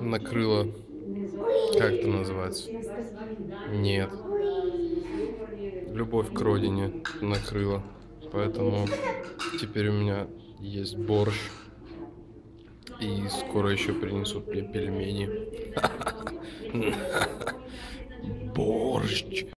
накрыло. Как это называется? Нет. Любовь к родине накрыла. Поэтому теперь у меня есть борщ. И скоро еще принесут мне пельмени. Борщ.